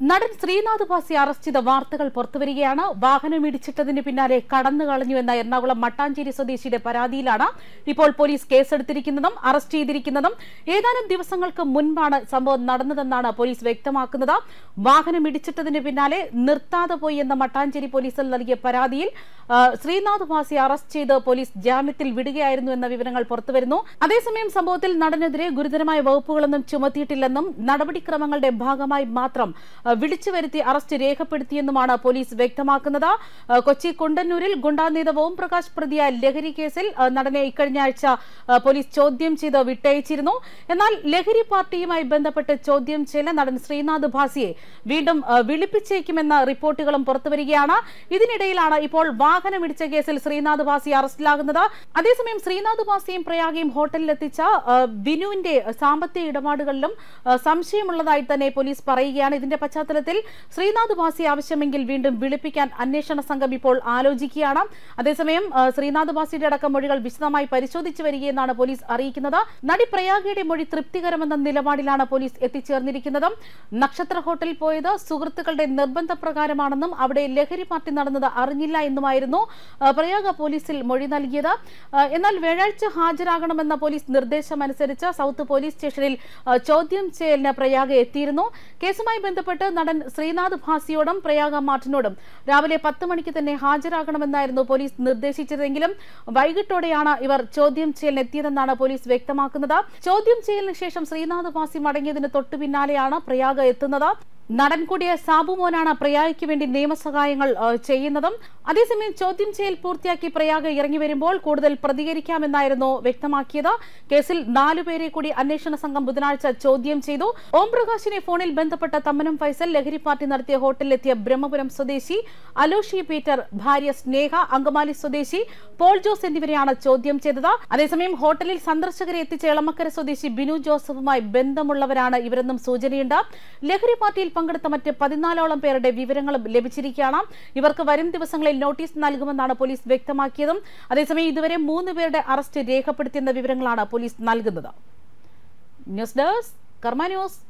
നടൻ ശ്രീനാഥ് ഭാസി അറസ്റ്റ് ചെയ്ത വാർത്തകൾ പുറത്തുവരികയാണ്. വാഹനം ഇടിച്ചിട്ടതിന് പിന്നാലെ കടന്നു കളഞ്ഞു എന്ന എറണാകുളം മട്ടാഞ്ചേരി സ്വദേശിയുടെ പരാതിയിലാണ് ഇപ്പോൾ പോലീസ് കേസെടുത്തിരിക്കുന്നതും അറസ്റ്റ് ചെയ്തിരിക്കുന്നതും. ഏതാനും ദിവസങ്ങൾക്ക് മുൻപാണ് സംഭവം നടന്നതെന്നാണ് പോലീസ് വ്യക്തമാക്കുന്നത്. വാഹനം ഇടിച്ചിട്ടതിന് പിന്നാലെ നിർത്താതെ പോയി എന്ന മട്ടാഞ്ചേരി പോലീസിൽ നൽകിയ പരാതിയിൽ ശ്രീനാഥ് ഭാസി അറസ്റ്റ് ചെയ്ത് പോലീസ് ജാമ്യത്തിൽ വിടുകയായിരുന്നു എന്ന വിവരങ്ങൾ പുറത്തുവരുന്നു. അതേസമയം സംഭവത്തിൽ നടനെതിരെ ഗുരുതരമായ വകുപ്പുകളൊന്നും ചുമത്തിയിട്ടില്ലെന്നും നടപടിക്രമങ്ങളുടെ ഭാഗമായി മാത്രം വിളിച്ചു വരുത്തി അറസ്റ്റ് രേഖപ്പെടുത്തിയെന്നുമാണ് പോലീസ് വ്യക്തമാക്കുന്നത്. കൊച്ചി കൊണ്ടന്നൂരിൽ ഗുണ്ടാ നേതാവ് ഓം പ്രകാശ് പ്രതിയ ലഹരി കേസിൽ നടനെ ഇക്കഴിഞ്ഞ ആഴ്ച പോലീസ് ചോദ്യം ചെയ്ത് വിട്ടയച്ചിരുന്നു. എന്നാൽ ലഹരി പാർട്ടിയുമായി ബന്ധപ്പെട്ട് ചോദ്യം ചെയ്യല നടൻ ശ്രീനാഥ് ഭാസിയെ വീണ്ടും വിളിപ്പിച്ചേക്കുമെന്ന റിപ്പോർട്ടുകളും പുറത്തുവരികയാണ്. ഇതിനിടയിലാണ് ഇപ്പോൾ വാഹനം ഇടിച്ച കേസിൽ ശ്രീനാഥ് ഭാസി അറസ്റ്റിലാകുന്നത്. അതേസമയം ശ്രീനാഥ് ഭാസിയും പ്രയാഗയും ഹോട്ടലിലെത്തിച്ച വിനുവിന്റെ സാമ്പത്തിക ഇടപാടുകളിലും സംശയമുള്ളതായി തന്നെ പോലീസ് പറയുകയാണ്. ഇതിന്റെ പശ്ചാത്തലത്തിൽ ശ്രീനാഥ് വാസി ആവശ്യമെങ്കിൽ വീണ്ടും വിളിപ്പിക്കാൻ അന്വേഷണ സംഘം ഇപ്പോൾ ആലോചിക്കുകയാണ്. അതേസമയം ശ്രീനാഥ് വാസിയുടെ അടക്കം മൊഴികൾ വിശദമായി പരിശോധിച്ചു വരികയെന്നാണ് പോലീസ് അറിയിക്കുന്നത്. നടി പ്രയാഗയുടെ മൊഴി തൃപ്തികരമെന്ന നിലപാടിലാണ് പോലീസ് എത്തിച്ചേർന്നിരിക്കുന്നത്. നക്ഷത്ര ഹോട്ടൽ പോയത് സുഹൃത്തുക്കളുടെ നിർബന്ധപ്രകാരമാണെന്നും അവിടെ ലഹരി പാർട്ടി നടന്നത് അറിഞ്ഞില്ല എന്നുമായിരുന്നു പ്രയാഗ പോലീസിൽ മൊഴി നൽകിയത്. എന്നാൽ വ്യാഴാഴ്ച ഹാജരാകണമെന്ന പോലീസ് നിർദ്ദേശമനുസരിച്ച് സൗത്ത് പോലീസ് സ്റ്റേഷനിൽ ചോദ്യം ചെയ്യലിന് പ്രയാഗ എത്തിയിരുന്നു. കേസുമായി ബന്ധപ്പെട്ട് നടൻ ശ്രീനാഥ് ഭാസിയോടും പ്രയാഗ മാർട്ടിനോടും രാവിലെ പത്ത് മണിക്ക് തന്നെ ഹാജരാകണമെന്നായിരുന്നു പോലീസ് നിർദ്ദേശിച്ചതെങ്കിലും വൈകിട്ടോടെയാണ് ഇവർ ചോദ്യം ചെയ്യലിന് എത്തിയതെന്നാണ് പോലീസ് വ്യക്തമാക്കുന്നത്. ചോദ്യം ചെയ്യലിന് ശേഷം ശ്രീനാഥ് ഭാസി മടങ്ങിയതിന് തൊട്ടു പിന്നാലെയാണ് പ്രയാഗ എത്തുന്നത്. നടൻ കൂടിയ സാബു മോനാണ് പ്രയാഗയ്ക്ക് വേണ്ടി നിയമസഹായങ്ങൾ ചെയ്യുന്നതും. അതേസമയം ചോദ്യം ചെയ്യൽ പൂർത്തിയാക്കി പ്രയാഗ ഇറങ്ങി വരുമ്പോൾ കൂടുതൽ പ്രതികരിക്കാമെന്നായിരുന്നു വ്യക്തമാക്കിയത്. കേസിൽ നാലുപേരെ കൂടി അന്വേഷണ സംഘം ബുധനാഴ്ച ചോദ്യം ചെയ്തു. ഓം പ്രകാശിനെ ഫോണിൽ ബന്ധപ്പെട്ട തമ്മനം ഫൈസൽ ലഹരി പാർട്ടി നടത്തിയ ഹോട്ടലിലെത്തിയ ബ്രഹ്മപുരം സ്വദേശി അലോഷി പീറ്റർ ഭാര്യ സ്നേഹ അങ്കമാലി സ്വദേശി പോൾ ജോസ് എന്നിവരെയാണ് ചോദ്യം ചെയ്തത്. അതേസമയം ഹോട്ടലിൽ സന്ദർശകരെ എത്തിച്ച എളമക്കര സ്വദേശി ബിനു ജോസഫുമായി ബന്ധമുള്ളവരാണ് ഇവരെന്നും സൂചനയുണ്ട്. ലഹരി പാർട്ടിയിൽ പങ്കെടുത്ത മറ്റ് പതിനാലോളം പേരുടെ വിവരങ്ങളും ലഭിച്ചിരിക്കുകയാണ്. ഇവർക്ക് വരും ദിവസങ്ങളിൽ നോട്ടീസ് നൽകുമെന്നാണ് പോലീസ് വ്യക്തമാക്കിയതും. അതേസമയം ഇതുവരെ മൂന്ന് പേരുടെ അറസ്റ്റ് രേഖപ്പെടുത്തിയെന്ന വിവരങ്ങളാണ് പോലീസ് നൽകുന്നത്. News desk Karma news.